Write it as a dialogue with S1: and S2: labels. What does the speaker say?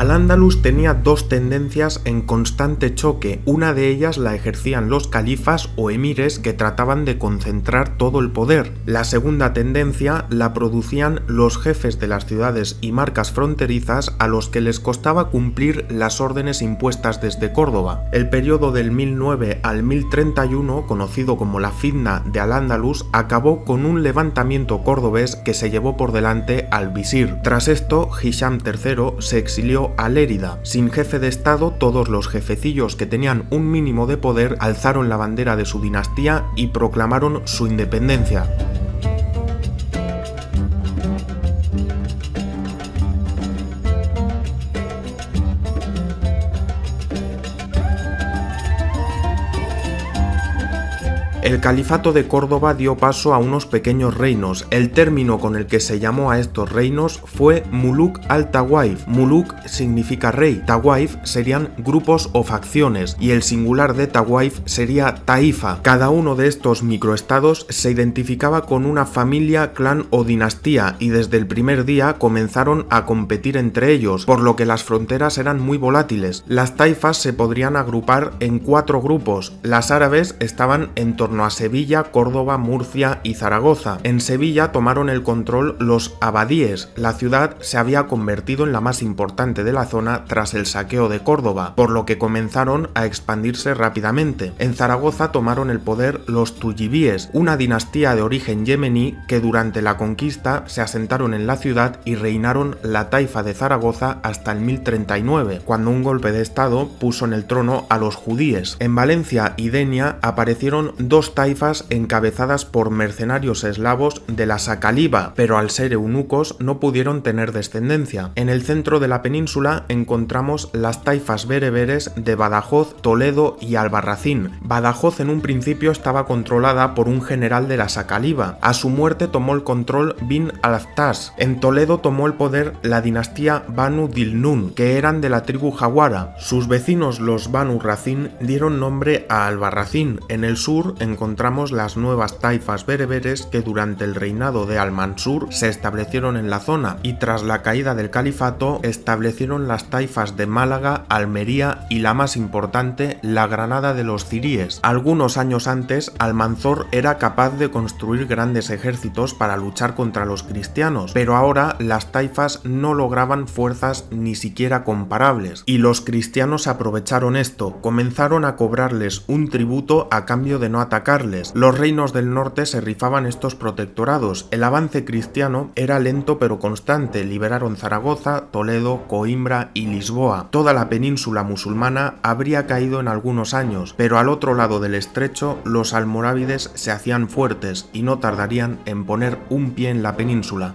S1: Al-Ándalus tenía dos tendencias en constante choque, una de ellas la ejercían los califas o emires que trataban de concentrar todo el poder. La segunda tendencia la producían los jefes de las ciudades y marcas fronterizas a los que les costaba cumplir las órdenes impuestas desde Córdoba. El periodo del 1009 al 1031, conocido como la Fitna de Al-Ándalus, acabó con un levantamiento cordobés que se llevó por delante al visir. Tras esto, Hisham III se exilió a Lérida. Sin jefe de estado, todos los jefecillos que tenían un mínimo de poder alzaron la bandera de su dinastía y proclamaron su independencia. El califato de Córdoba dio paso a unos pequeños reinos. El término con el que se llamó a estos reinos fue Muluk al-Tawaif. Muluk significa rey, Tawaif serían grupos o facciones y el singular de Tawaif sería Taifa. Cada uno de estos microestados se identificaba con una familia, clan o dinastía y desde el primer día comenzaron a competir entre ellos, por lo que las fronteras eran muy volátiles. Las taifas se podrían agrupar en cuatro grupos. Las árabes estaban en torno a Sevilla, Córdoba, Murcia y Zaragoza. En Sevilla tomaron el control los abadíes. La ciudad se había convertido en la más importante de la zona tras el saqueo de Córdoba, por lo que comenzaron a expandirse rápidamente. En Zaragoza tomaron el poder los tuyibíes, una dinastía de origen yemení que durante la conquista se asentaron en la ciudad y reinaron la taifa de Zaragoza hasta el 1039, cuando un golpe de estado puso en el trono a los judíes. En Valencia y Denia aparecieron dos taifas encabezadas por mercenarios eslavos de la Sacaliba, pero al ser eunucos no pudieron tener descendencia. En el centro de la península encontramos las taifas bereberes de Badajoz, Toledo y Albarracín. Badajoz en un principio estaba controlada por un general de la Sacaliba. A su muerte tomó el control Bin al-Aftas. En Toledo tomó el poder la dinastía Banu Dilnun, que eran de la tribu Jawara. Sus vecinos los Banu Racin dieron nombre a Albarracín. En el sur, en encontramos las nuevas taifas bereberes que durante el reinado de Al-Mansur se establecieron en la zona y tras la caída del califato establecieron las taifas de Málaga, Almería y la más importante, la Granada de los Ciríes. Algunos años antes, Almanzor era capaz de construir grandes ejércitos para luchar contra los cristianos, pero ahora las taifas no lograban fuerzas ni siquiera comparables, y los cristianos aprovecharon esto, comenzaron a cobrarles un tributo a cambio de no atacar los reinos del norte se rifaban estos protectorados. El avance cristiano era lento pero constante. Liberaron Zaragoza, Toledo, Coimbra y Lisboa. Toda la península musulmana habría caído en algunos años, pero al otro lado del estrecho los almorávides se hacían fuertes y no tardarían en poner un pie en la península.